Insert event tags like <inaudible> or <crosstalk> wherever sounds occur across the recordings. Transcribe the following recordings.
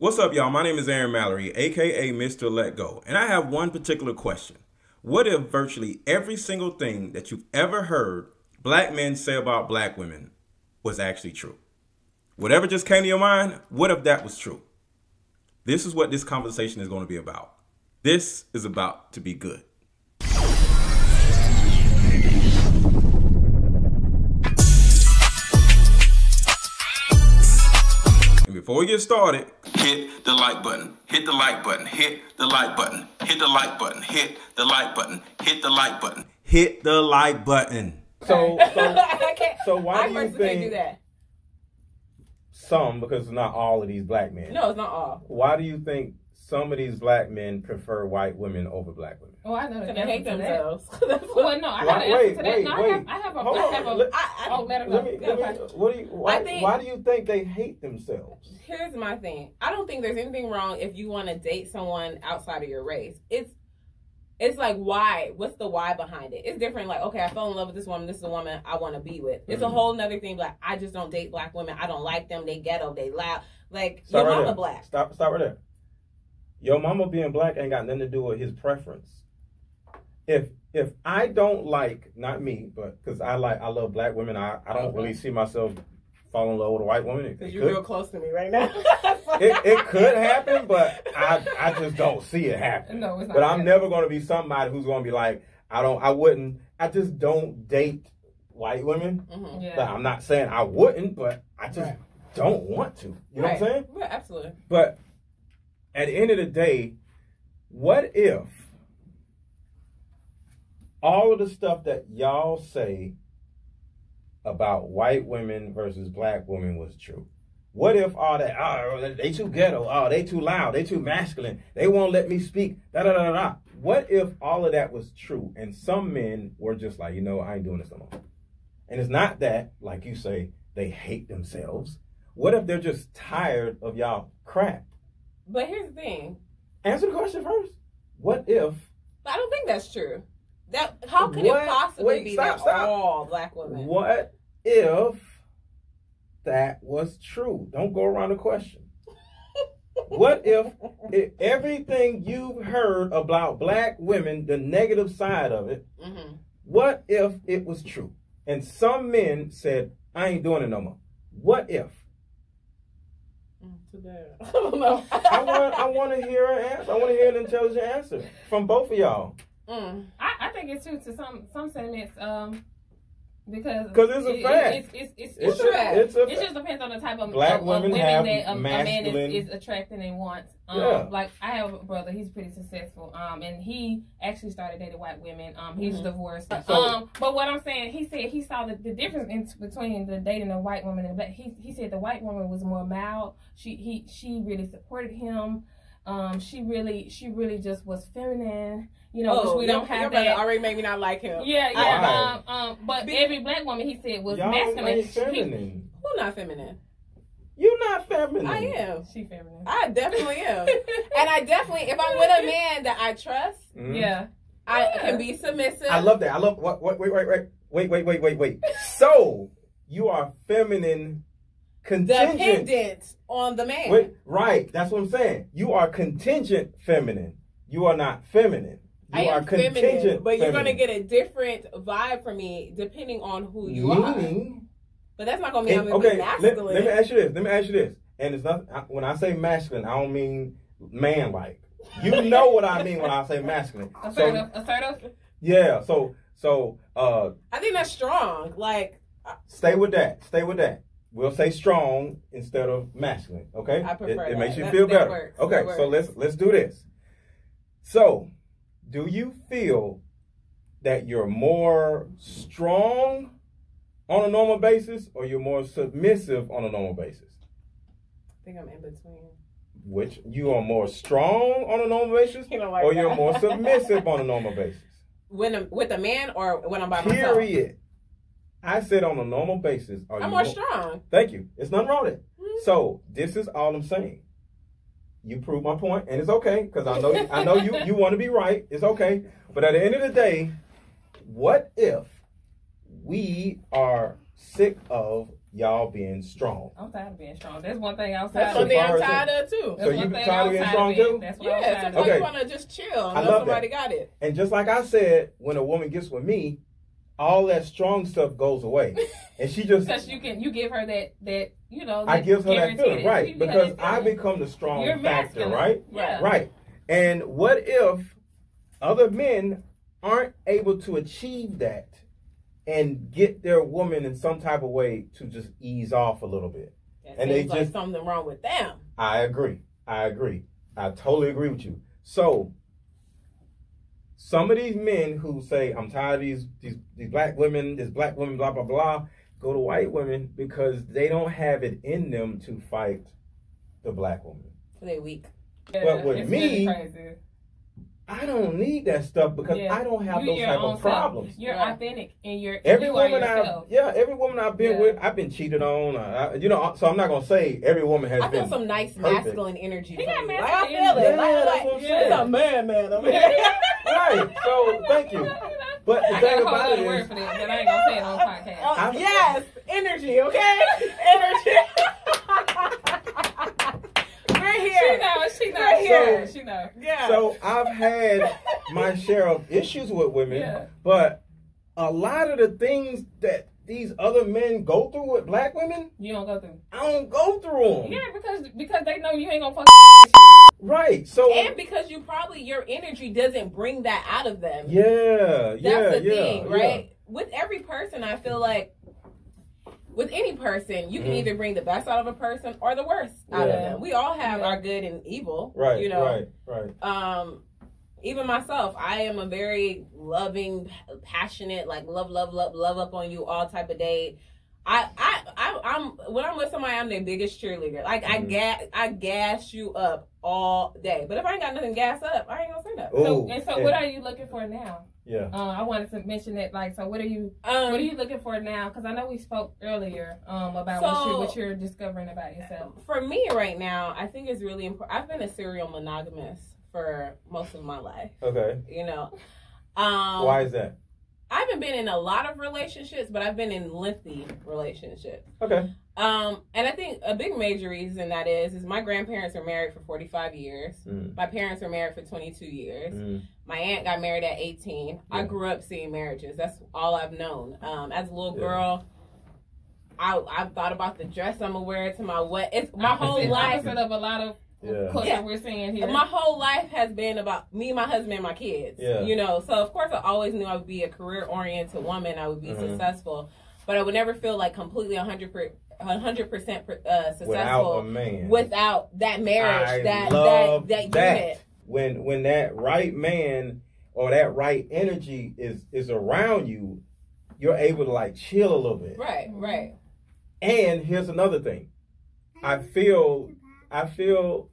What's up, y'all? My name is Aaron Mallory, aka Mr. Let Go, and I have one particular question. What if virtually every single thing that you've ever heard black men say about black women was actually true? Whatever just came to your mind, what if that was true? This is what this conversation is going to be about. This is about to be good. And before we get started, hit the like button, hit the like button, hit the like button, hit the like button, hit the like button, hit the like button, hit the like button. So, so, <laughs> so why I do you personally can't do think that. some, because it's not all of these black men, No, it's not all. why do you think some of these black men prefer white women over black women? Oh, I know the they hate themselves. <laughs> Well, no, I Why- got an wait, answer to that. wait, no, wait. I have, I have a, Hold I on, a. let- I- I- oh, let her go. Let me, let me, what do you, why, think- why do you think they hate themselves? Here's my thing. I don't think there's anything wrong if you want to date someone outside of your race. It's it's like why? What's the why behind it? It's different. Like, okay, I fell in love with this woman. This is the woman I want to be with. It's a Mhm. whole nother thing. Like, I just don't date black women. I don't like them. They ghetto. They loud. Like Stop your right mama there. black. Stop, stop right there. Your mama being black ain't got nothing to do with his preference. If if I don't like, not me, but because I like, I love black women. I, I don't really see myself fall in love with a white woman. It, Because you're could, real close to me right now. <laughs> it, it could happen, but I I just don't see it happen. No, it's not. But I'm never going to be somebody who's going to be like, I don't, I wouldn't, I just don't date white women. Mhm. Yeah. But I'm not saying I wouldn't, but I just Right. don't want to. You know what I'm saying? Yeah, absolutely. But at the end of the day, what if all of the stuff that y'all say about white women versus black women was true? What if all that, oh, they too ghetto, oh, they too loud, they too masculine, they won't let me speak, da da da da. What if all of that was true and some men were just like, you know, I ain't doing this no more? And it's not that, like you say, they hate themselves. What if they're just tired of y'all crap? But here's the thing. Answer the question first. What if? I don't think that's true. That how could What? it possibly Wait, be stop, that stop. all black women? What if that was true? Don't go around the question. what if, if everything you've heard about black women, the negative side of it, hmm what if it was true? And some men said, I ain't doing it no more. What if? Too bad. <laughs> I don't know. I want I want to hear an answer. I want to hear an intelligent answer from both of y'all. Mm. I, I think it's true to some some sentiments. Um, because 'Cause it's a it- fact. It's it's it's, It's it's, a, true. it's a It just depends on the type of, Black of, women of have women that a, a man is, is attracting and wants. Um, Yeah. Like I have a brother, he's pretty successful. Um, and he actually started dating white women. Um, he's Mhm. divorced. So- um, but what I'm saying, he said he saw the, the difference in, between the dating a white woman and black. He he said the white woman was more mild. She he she really supported him. Um, she really she really just was feminine. You know, which we don't have your that. brother already made me not like him. Yeah, Why? yeah. Um, um, but Be- every black woman he said was y'all masculine. ain't She- feminine. Who not feminine? You not feminine. I am. She feminine. I definitely am. <laughs> and I definitely, if I'm with a man that I trust, Mhm. yeah. I Yeah. can be submissive. I love that. I love. What? Wait, wait, wait, wait, wait, wait, wait, wait, wait. so you are feminine, contingent. dependent on the man. Wait, right. That's what I'm saying. You are contingent feminine. You are not feminine. You I are am feminine, but you're gonna get a different vibe from me depending on who you are. But that's not gonna mean I'm gonna okay. be Let, masculine. let me ask you this. Let me ask you this. And it's not I- when I say masculine, I don't mean man like. You <laughs> know what I mean when I say masculine. So Assertive. Assertive. yeah. So so uh, I think that's strong. Like stay with that. Stay with that. We'll say strong instead of masculine. Okay. I prefer It, it makes you That- feel that better. works. Okay. So let's let's do this. So, do you feel that you're more strong on a normal basis, or you're more submissive on a normal basis? I think I'm in between. Which you are more strong on a normal basis, You like or you're more submissive on a <laughs> normal basis? When with a man or when I'm by myself. Period. I said on a normal basis. Are I'm you more strong. Thank you. It's nothing wrong with it. Mhm. So this is all I'm saying. You prove my point, and it's okay because I know I know you you want to be right. It's okay, but at the end of the day, what if we are sick of y'all being strong. I'm tired of being strong. That's one thing That's outside So one thing far I'm tired of too. That's So one you thing tired of being strong being- too? That's what I'm Yeah, tired sometimes of. Okay. you want to just chill I know love somebody got it. And just like I said, when a woman gets with me, all that strong stuff goes away, <laughs> and she just Because you can, you give her that, that you know. I give her that feeling, right? Because I become the strong You're factor, masculine. right? Yeah. Right. And what if other men aren't able to achieve that and get their woman in some type of way to just ease off a little bit? It And they like just- something wrong with them. I agree. I agree. I totally agree with you. So some of these men who say, I'm tired of these these, these black women, this black women, blah blah blah, go to white women because they don't have it in them to fight the black woman. They weak. Yeah, But with me, really. I don't need that stuff because Yeah. I don't have You those type own of self. problems. You're Yeah. authentic and you're Every you woman I've yeah, every woman I've been Yeah. with, I've been cheated on. Uh, I, you know, so I'm not gonna say every woman has I feel been. some nice perfect. masculine energy. He from got you. Like, I masculine feel it. energy. Like, Yeah, like, that's what I'm it's saying. a man, man. over <laughs> here. right. So thank you. <laughs> But the I thing a whole about other it word for that, but I ain't gonna say it on podcast. Oh, I'm- yes, energy. Okay, energy. <laughs> We're She here. know, she know, Right here. So- she know. Yeah. so I've had my share of issues with women, Yeah. but a lot of the things that these other men go through with black women, You don't go through. I don't go through them. Yeah, because because they know you ain't gonna fuck. Right. So and because you probably your energy doesn't bring that out of them. yeah, That's yeah, the yeah, thing, yeah. right? With every person, I feel like with any person, you can Mhm. either bring the best out of a person or the worst out of them. We all have Yeah. our good and evil, Right. You know, Right. Right. um even myself i am a very loving passionate like love love love love up on you all type of day I, I, I, I'm when I'm with somebody, I'm their biggest cheerleader. Like I Mhm. gas, I gas you up all day. But if I ain't got nothing gas up, I ain't gonna say that. So and so, yeah. what are you looking for now? Yeah. Uh, I wanted to mention that. Like, so what are you Um, what are you looking for now? Because I know we spoke earlier um about what you So- what you're discovering about yourself. for me right now, I think it's really important. I've been a serial monogamous for most of my life. Okay. You know, um, Why is that? I haven't been in a lot of relationships, but I've been in lengthy relationships. Okay. Um, and I think a big major reason that is is my grandparents were married for 45 years. Mm. My parents were married for 22 years. Mm. My aunt got married at 18. I grew up seeing marriages. That's all I've known. Um, as a little Yeah. girl, I I thought about the dress I'm gonna wear to my what. It's my <laughs> whole life. opposite of a lot of Yeah. culture Yeah. we're seeing here. My whole life has been about me, my husband, and my kids. Yeah. You know, so of course I always knew I would be a career oriented woman. I would be Mhm. successful, but I would never feel like completely 100 per, 100% uh, successful Without a man. without that marriage, I that love that that unit. When when that right man or that right energy is is around you, you're able to like chill a little bit. Right, right. And here's another thing. I feel I feel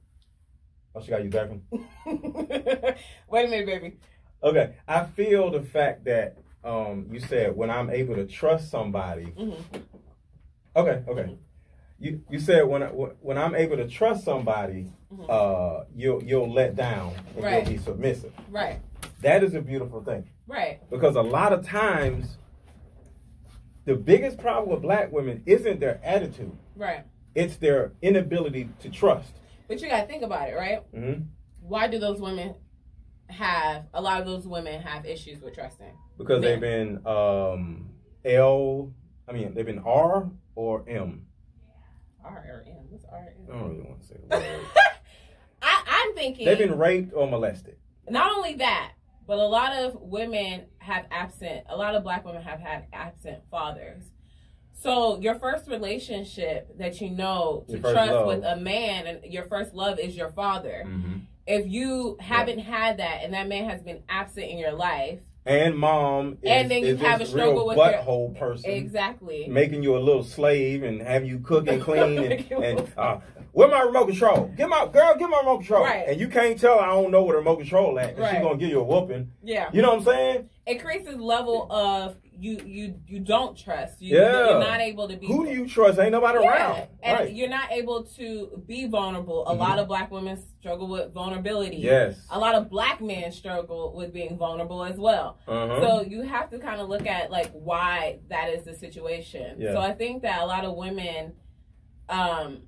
Oh, she got you back. <laughs> Wait a minute, baby. Okay. I feel the fact that um you said when I'm able to trust somebody. Mhm. Okay, okay. You you said when I, when I'm able to trust somebody, Mhm. uh you'll you'll let down and Right. you'll be submissive. Right, That is a beautiful thing. right. Because a lot of times, the biggest problem with black women isn't their attitude, Right. It's their inability to trust. But you got to think about it, right? hmm Why do those women have a lot of those women have issues with trusting? Because Yeah. they've been um, L, I mean, they've been R or M. R or M? What's R I M? don't really want to say the word. <laughs> I, I'm thinking they've been raped or molested. not only that, but a lot of women have absent. A lot of black women have had absent fathers. So your first relationship that you know to trust love. with a man and your first love is your father. Mm-hmm. If you haven't had that and that man has been absent in your life, And mom is, And then you have a struggle with your- butthole person. exactly. Making you a little slave and have you cook and <laughs> clean and, and uh, where my remote control? Get my girl, get my remote control. Right. And you can't tell I don't know where the remote control at. Right. gonna give you a whooping. Yeah. You know what I'm saying? It creates increases level of you you you don't trust. You, Yeah. You're not able to be. Who do you trust? Ain't nobody Yeah, around. and Right. you're not able to be vulnerable. A Mhm. lot of black women struggle with vulnerability. Yes. A lot of black men struggle with being vulnerable as well. Uh-huh. So you have to kind of look at like why that is the situation. Yeah. So I think that a lot of women, um,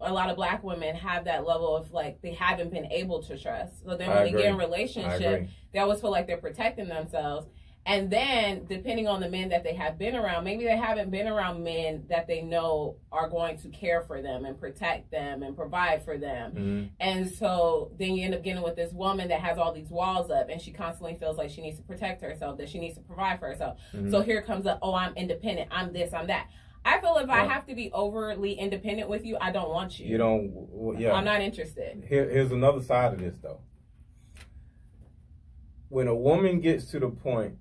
a lot of black women have that level of like they haven't been able to trust. So then when they get in relationship, they always feel like they're protecting themselves. And then, depending on the men that they have been around, maybe they haven't been around men that they know are going to care for them and protect them and provide for them. Mhm. And so then you end up getting with this woman that has all these walls up and she constantly feels like she needs to protect herself, that she needs to provide for herself. Mhm. So here comes a, oh, I'm independent, I'm this, I'm that. I feel if I have to be overly independent with you, I don't want you. you don't. w- Yeah. I'm not interested. Here, here's another side of this though. When a woman gets to the point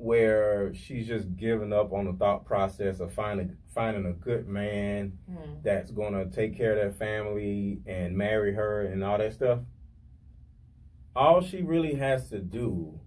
where she's just giving up on the thought process of finding finding a good man Mhm. that's gonna take care of their family and marry her and all that stuff, all she really has to do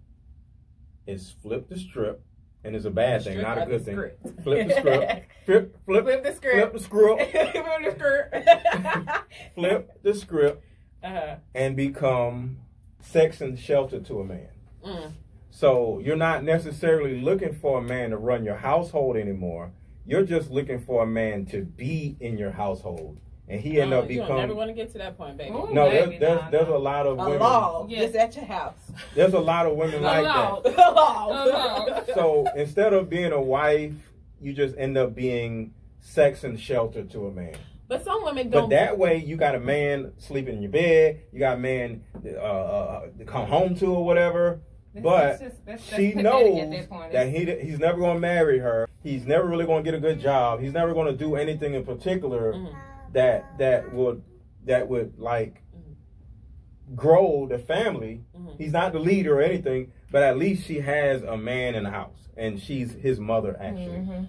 is flip the script, and it's a bad thing, Strip not a good thing. script. Flip the script. <laughs> Flip, flip, Flip the flip script. the script. Flip the script. <laughs> <laughs> Flip the script uh-huh. and become sex and shelter to a man. Mm. So you're not necessarily looking for a man to run your household anymore. You're just looking for a man to be in your household, and he end No, up you don't never want to get to that point, baby. Ooh. No, Baby, there's there's, nah, there's nah. a lot of A women. log Yeah. just at your house. There's a lot of women A like log. that. <laughs> A log. A log. So instead of being a wife, you just end up being sex and shelter to a man. But some women don't. But that way, you got a man sleeping in your bed. You got a man uh, uh, to come home to or whatever. That's- But that's just- that's- she knows that that he he's never going to marry her. He's never really going to get a good job. He's never going to do anything in particular Mhm. that that would that would like grow the family. Mhm. He's not the leader or anything, but at least she has a man in the house, and she's his mother actually. Mhm.